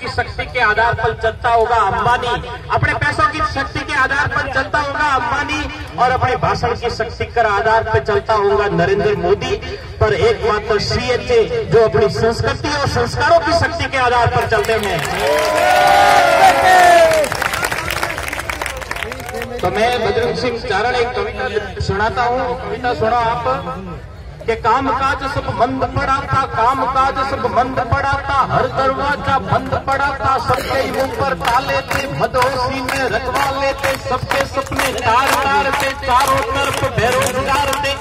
की शक्ति के आधार पर चलता होगा अंबानी। अपने पैसों की शक्ति के आधार पर चलता होगा अंबानी और अपने भाषण की शक्ति के आधार पर चलता होगा नरेंद्र मोदी। पर एकमात्र सीएचए जो अपनी संस्कृति और संस्कारों की शक्ति के आधार पर चलते हैं। तो मैं बजरंग सिंह चारण एक कविता सुनाता हूँ। कविता सुनो आप। कि काम काज सब बंद पड़ा था काम काज सब बंद पड़ा था हर दरवाज़ा बंद पड़ा था सबके मुँह पर ताले थे भदोसी में रखवा लेते, सबके सपने तार तार थे, चारों तरफ़ बेरोजगार थे,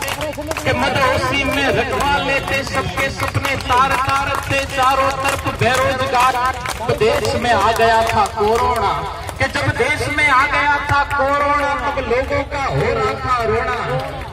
कि मदहोशी में रखवा लेते, सबके सपने तार तार थे, चारों तरफ़ बेरोजगार। तो देश में आ गया था कोरोना, के जब देश में आ गया था कोरोना, तब लोगों का हो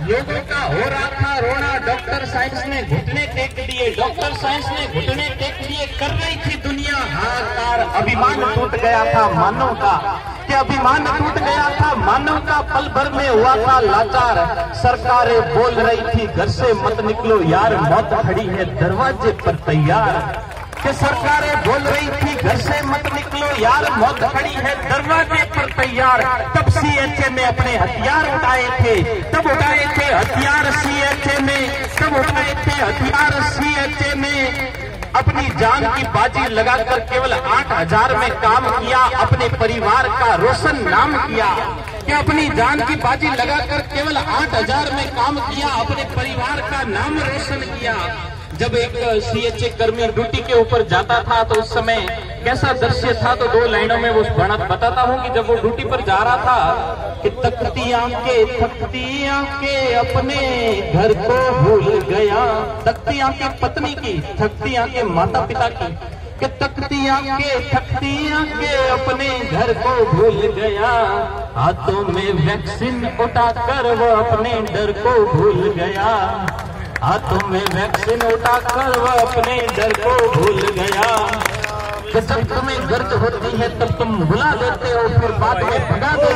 लोगों का हो रहा था रोना डॉक्टर साइंस ने घुटने टेक दिए डॉक्टर साइंस ने घुटने टेक दिए, कर रही थी दुनिया। हाहाकार, अभिमान टूट गया था मानव का। कि अभिमान टूट गया था मानव का? पल भर में हुआ था लाचार। सरकारें बोल रही थी, घर से मत निकलो यार, मौत खड़ी है, दरवाजे पर तैयार। कि सरकारें बोल रही थी, घर से मत निकलो यार, मौत खड़ी है, दरवाजे पर तैयार तब सीएचए में अपने हथियार उठाए थे। तब उठाए थे हथियार सीएचए में। तब उठाए थे हथियार सीएचए में। अपनी जान की बाजी लगाकर केवल आठ हज़ार में काम किया। अपने परिवार का रोशन नाम किया। कि अपनी जान की बाजी लगाकर केवल आठ हज़ार में काम किया? अपने परिवार का नाम रोशन किया। जब एक सीएचए कर्मी ड्यूटी के ऊपर जाता था तो उस समय कैसा दृश्य था तो दो लाइनों में वो बताता हूँ कि जब वो ड्यूटी पर जा रहा था, कि तकती आंके थकती आंके अपने घर को भूल गया। तकती आंके पत्नी की थकती आंके माता पिता की, कि तकती आंके थकती आंके अपने घर को भूल गया। हाथों में वैक्सीन उठाकर वो अपने डर को भूल गया। हाथों में वैक्सीन उठाकर वह अपने डर को भूल गया। जब तुम्हें गर्द होती है, तब तुम भुला देते हो, फिर बाद में भगा देते